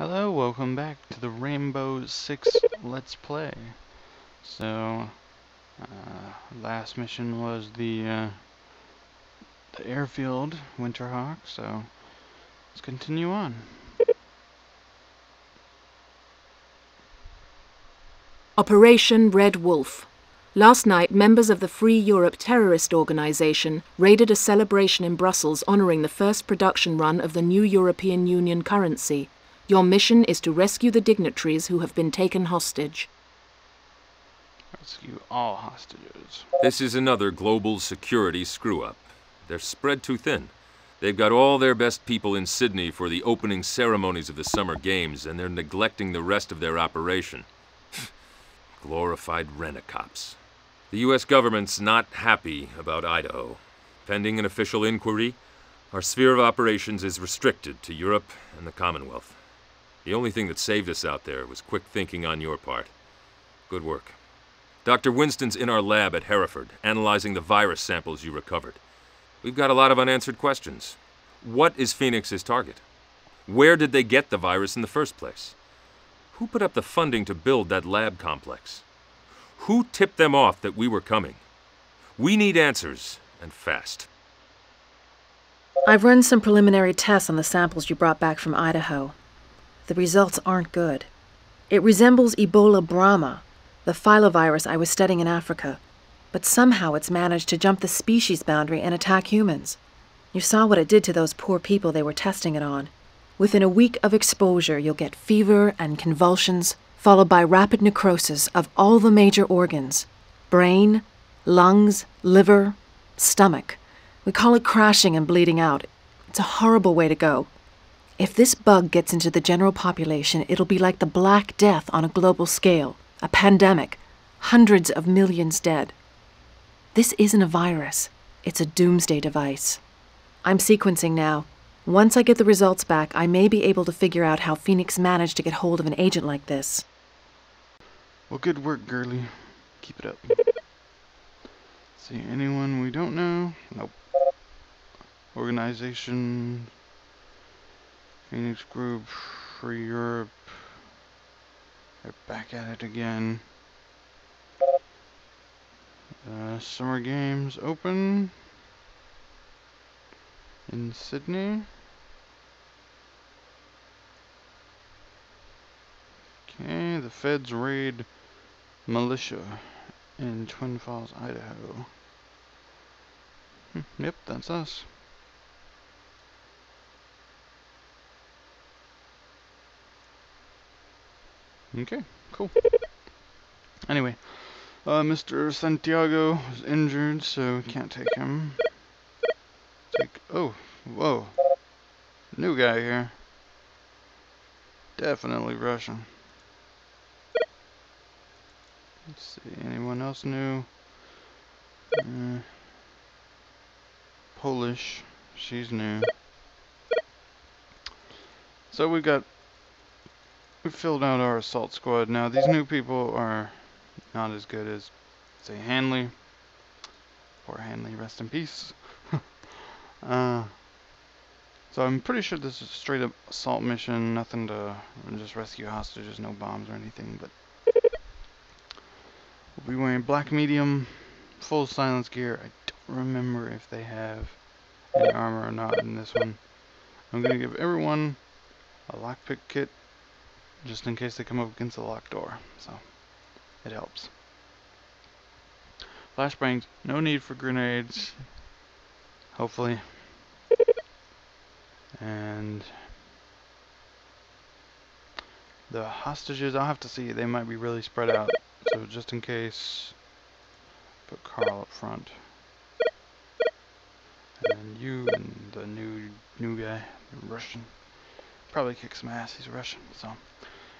Hello, welcome back to the Rainbow Six Let's Play. So, uh, last mission was the, uh, the airfield Winterhawk, so let's continue on. Operation Red Wolf. Last night, members of the Free Europe terrorist organization raided a celebration in Brussels honoring the first production run of the new European Union currency. Your mission is to rescue the dignitaries who have been taken hostage. Rescue all hostages. This is another global security screw up. They're spread too thin. They've got all their best people in Sydney for the opening ceremonies of the Summer Games, and they're neglecting the rest of their operation. Glorified rent-a-cops. The U.S. government's not happy about Idaho. Pending an official inquiry, our sphere of operations is restricted to Europe and the Commonwealth. The only thing that saved us out there was quick thinking on your part. Good work. Dr. Winston's in our lab at Hereford, analyzing the virus samples you recovered. We've got a lot of unanswered questions. What is Phoenix's target? Where did they get the virus in the first place? Who put up the funding to build that lab complex? Who tipped them off that we were coming? We need answers, and fast. I've run some preliminary tests on the samples you brought back from Idaho. The results aren't good. It resembles Ebola Brahma, the filovirus I was studying in Africa, but somehow it's managed to jump the species boundary and attack humans. You saw what it did to those poor people they were testing it on. Within a week of exposure, you'll get fever and convulsions, followed by rapid necrosis of all the major organs brain, lungs, liver, stomach. We call it crashing and bleeding out. It's a horrible way to go. If this bug gets into the general population, it'll be like the Black Death on a global scale, a pandemic, hundreds of millions dead. This isn't a virus, it's a doomsday device. I'm sequencing now. Once I get the results back, I may be able to figure out how Phoenix managed to get hold of an agent like this. Well, good work, girly. Keep it up. See anyone we don't know? Nope. Organization, Phoenix Group, Free Europe. They're back at it again. Uh, Summer Games open in Sydney. Okay, the feds raid militia in Twin Falls, Idaho. Hmm, yep, that's us. Okay, cool. Anyway, uh, Mr. Santiago is injured, so we can't take him. Take, oh, whoa. New guy here. Definitely Russian. Let's see, anyone else new? Uh, Polish, she's new. So we've got, we filled out our assault squad. Now these new people are not as good as, say, Hanley. Poor Hanley, rest in peace. uh, so I'm pretty sure this is a straight up assault mission, nothing to just rescue hostages, no bombs or anything, but We'll be wearing black medium, full silence gear. I don't remember if they have any armor or not in this one. I'm going to give everyone a lockpick kit just in case they come up against a locked door. So, it helps. Flashbangs, no need for grenades. Hopefully. And the hostages, I'll have to see. They might be really spread out. So just in case, put Carl up front. And you and the new new guy, Russian. Probably kick some ass, he's Russian. So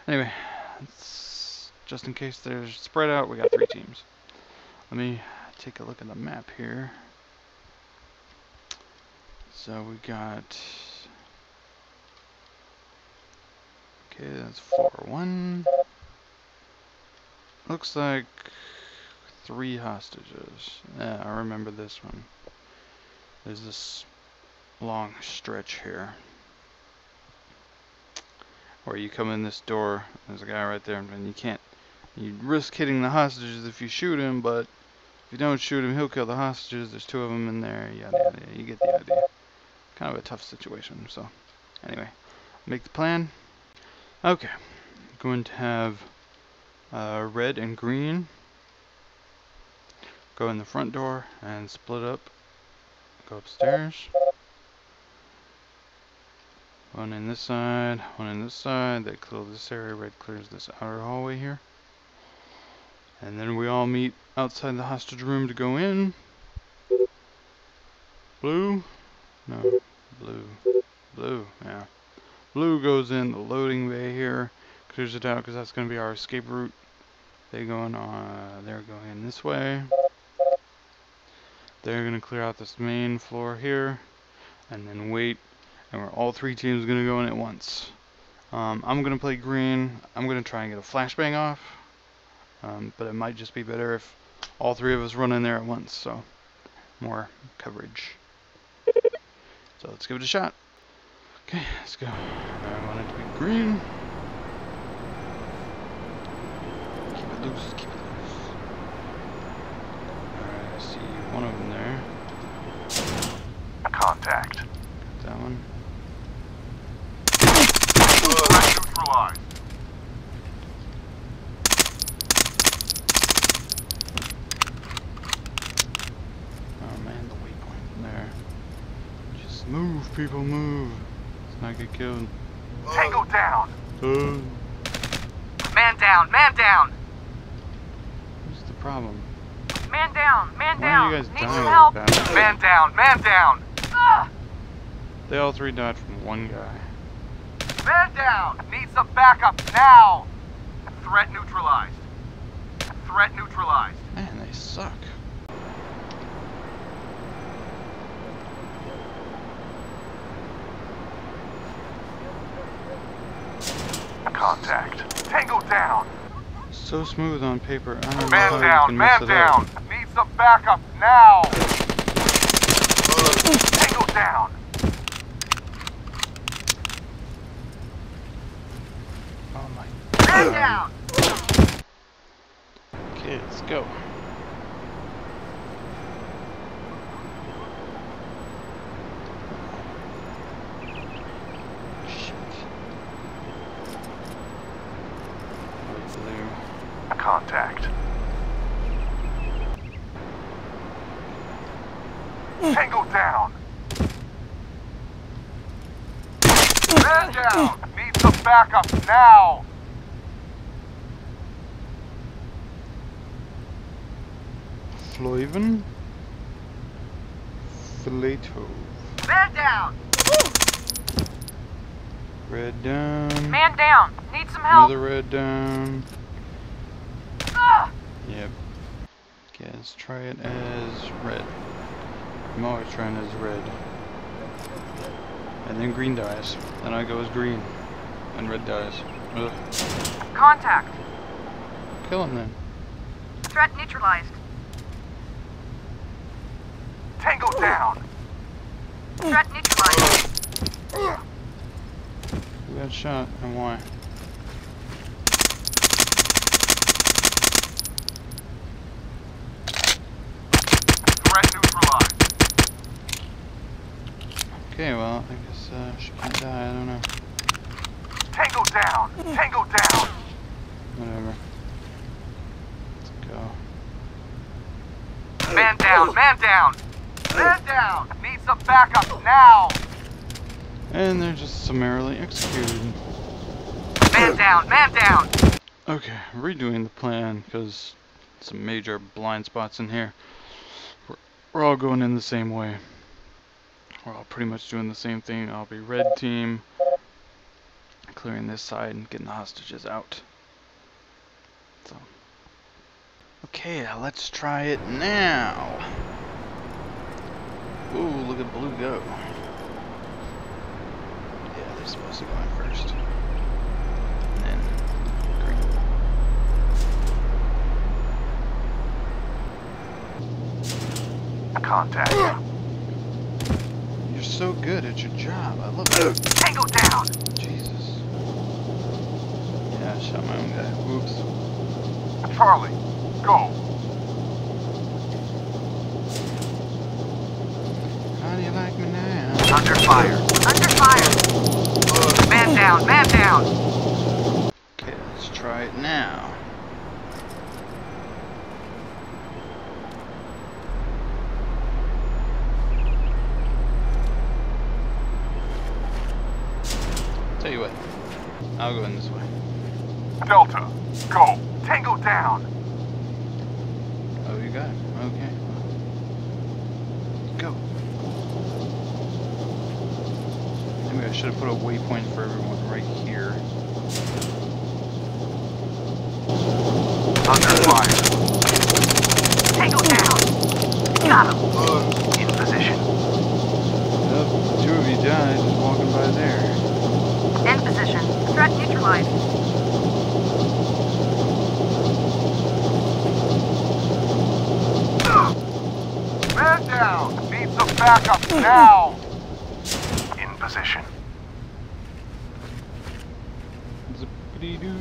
anyway, just in case they're spread out, we got three teams. Let me take a look at the map here. So we got Okay, that's 4-1. Looks like three hostages. Yeah, I remember this one. There's this long stretch here. Or you come in this door. There's a guy right there, and you can't. You risk hitting the hostages if you shoot him, but if you don't shoot him, he'll kill the hostages. There's two of them in there. Yada. yada. You get the idea. Kind of a tough situation. So, anyway, make the plan. Okay, I'm going to have uh, red and green go in the front door and split up. Go upstairs. One in this side, one in this side. They clear this area. Red clears this outer hallway here. And then we all meet outside the hostage room to go in. Blue? No. Blue. Blue, yeah. Blue goes in the loading bay here. Clears it out because that's going to be our escape route. They going on, uh, they're going in this way. They're going to clear out this main floor here. And then wait and we're all three teams going to go in at once. Um, I'm going to play green. I'm going to try and get a flashbang off, um, but it might just be better if all three of us run in there at once, so more coverage. So let's give it a shot. Okay, let's go. I want it to be green. Keep it loose, keep it loose. Alright, I see one of them there. Contact. Got That one. Oh man, the waypoint there. Just move, people, move. Let's not get killed. Tango down. Man down, man down, what's the problem? man down, man Why down. are you guys Need dying like help. that? Man down. Man down. Ah, They all three died from one guy. Man down. Need some backup now. Threat neutralized. Threat neutralized. Man, they suck. Contact. Tango down. So smooth on paper. I don't know Man how you down. can Man down. up. Need some backup now. Tango down. Oh my. Man down. Okay, let's go. Shit. Light blue. Contact. Tango down. Man down. Need some backup now. Floyven. Filatov. Man down, Red down. man down. Need some help. Another red down. Ah, Yep. Okay, let's try it as red. I'm always trying as red. And then green dies. Then I go as green. And red dies. Ugh. contact. Kill him then. Threat neutralized. Tango down. Threat neutralized. Who got shot and why? Threat neutralized. Okay, well, I guess uh, she can't die. I don't know. Tango down. Tango down. Whatever. Let's go. Man down. Man down. Man down. Need some backup now. And they're just summarily executed. Man down, man down. Okay, redoing the plan because some major blind spots in here. We're, we're all going in the same way. We're all pretty much doing the same thing. I'll be red team, clearing this side and getting the hostages out. So, okay, let's try it now. Ooh, look at blue go. Yeah, they're supposed to go in first. And then green. Contact. You're so good at your job. I love it. Tango down. Jesus. I shot my own guy. Whoops. Charlie, go. How do you like me now? Under fire. Under fire. Man down, man down. Okay, let's try it now. Tell you what, I'll go in this way. Delta, go. Tango down. Oh, you got it. Okay. Go. Maybe I should have put a waypoint for everyone right here. Under fire. Tango down. Got him. In position. Yep, two of you died just walking by there. In position. Threat neutralized. Man down. Need some backup now. In position.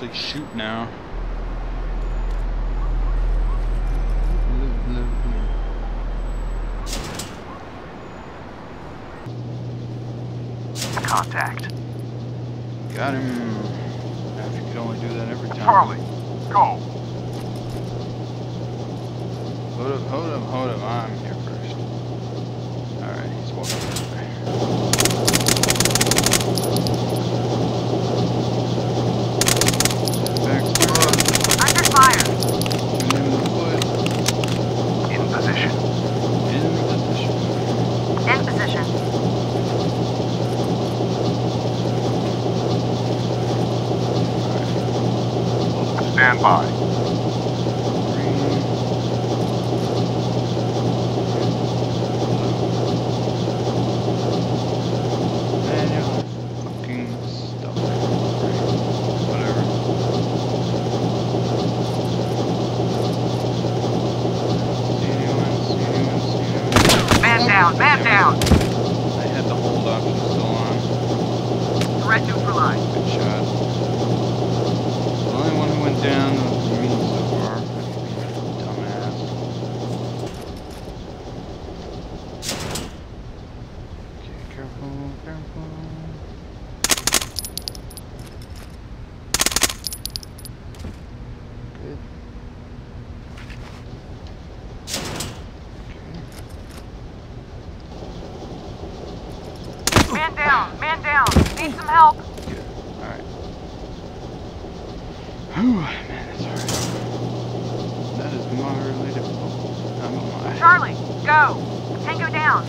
Lost a ton of peeps. Man down. Yeah, I tried. Man, this is a hard mission. These terrorists can actually shoot now. Contact. Got him. If you could only do that every time. Charlie, go. Hold up, hold up, hold up. I'm here first. Alright, he's walking this way. Back square. Under fire. Shoot him in the foot. In position. In position. In position. Stand by. Green. Man, you're fucking stuck. Great. Whatever. See anyone, see anyone, see anyone. Man down, man down. I had the hold option still on. Threat neutralized. Good shot. The only one who went down was me so far. Dumbass. Okay, careful, careful. Good. Okay. Man down, man down. Need some help. Good. Alright. Whew, man, that's hard. That is moderately difficult. Gonna lie. Charlie, go. Tango down.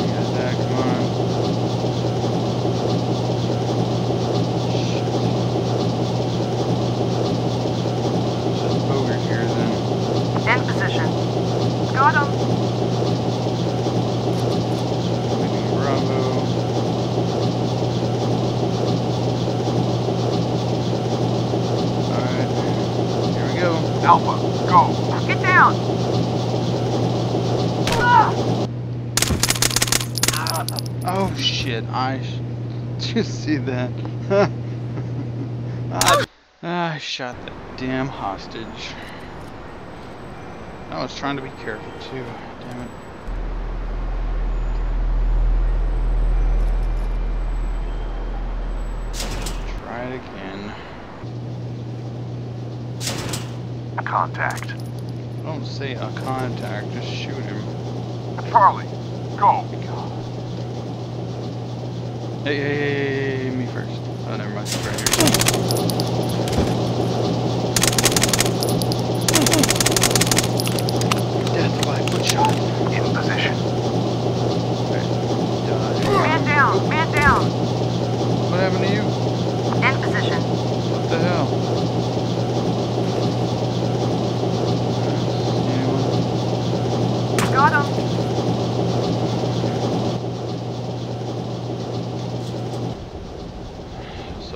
You got that, come on. Shit. It's just Bogart here then. In position. Got him. Taking Bravo. Alright. Here we go. Alpha, go. Get down. Oh shit, I sh- did see that? I, I shot that damn hostage. I was trying to be careful too, damn it. Try it again. Contact. Don't say a contact, just shoot him. Charlie, go. Hey, hey, hey, hey, me first. Oh, never mind. Right here. Death by foot shot. In position. Okay. Die. Man down, man down. What happened to you?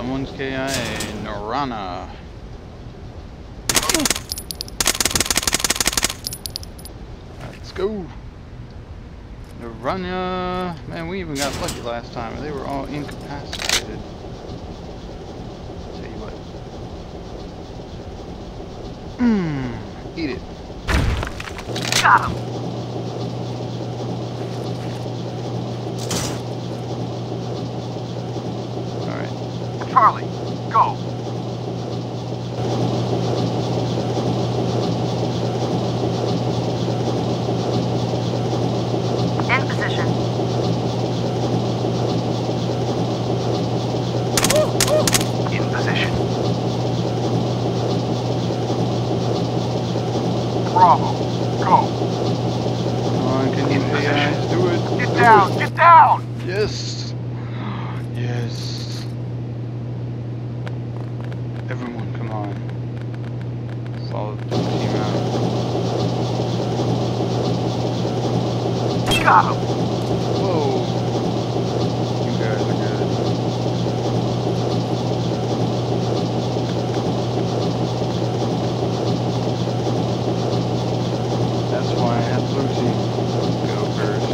Someone's KIA. Norana. Let's go. Naranya. Man, we even got lucky last time. They were all incapacitated. Tell you what. Mmm. Eat it. Got him. Alright. Charlie, go. In position. In position. Bravo, go. Come on, can you In position. AIs do it? Get Do down, it. get down. Yes. Yes. Everyone, come on. Solid team out. Got him. Whoa. You guys are good. That's why I had blue team go first.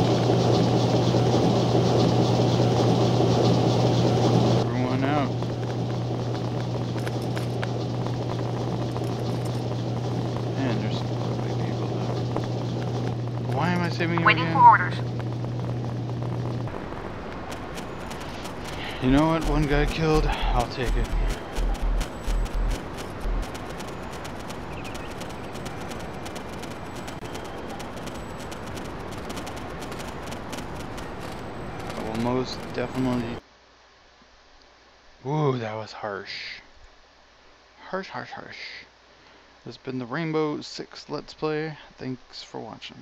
Everyone out. Man, there's some ugly people though. Why am I saving you Waiting again? for orders. You know what? One guy killed. I'll take it. I will most definitely. Ooh, that was harsh. Harsh, harsh, harsh. This has been the Rainbow Six Let's Play. Thanks for watching.